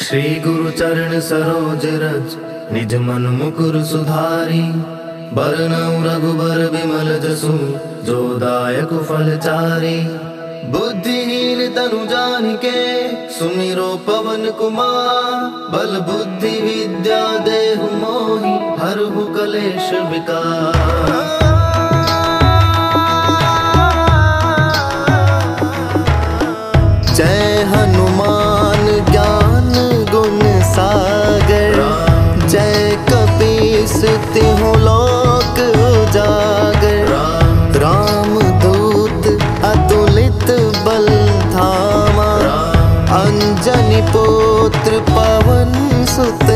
श्री गुरु चरण सरोज रज, निज मन मुकुर सुधारी। बरनऊ रघुबर विमल जसु, जो दायक फल चारी। बुद्धिहीन तनु जान के सुमिरो पवन कुमार। बल बुद्धि विद्या देहु मोहि हरहु कलेश विकार। जय हनुमान। जय कपीस हो लोक उजागर। राम दूत अतुलित बल धामा अंजनी पुत्र पवन सुत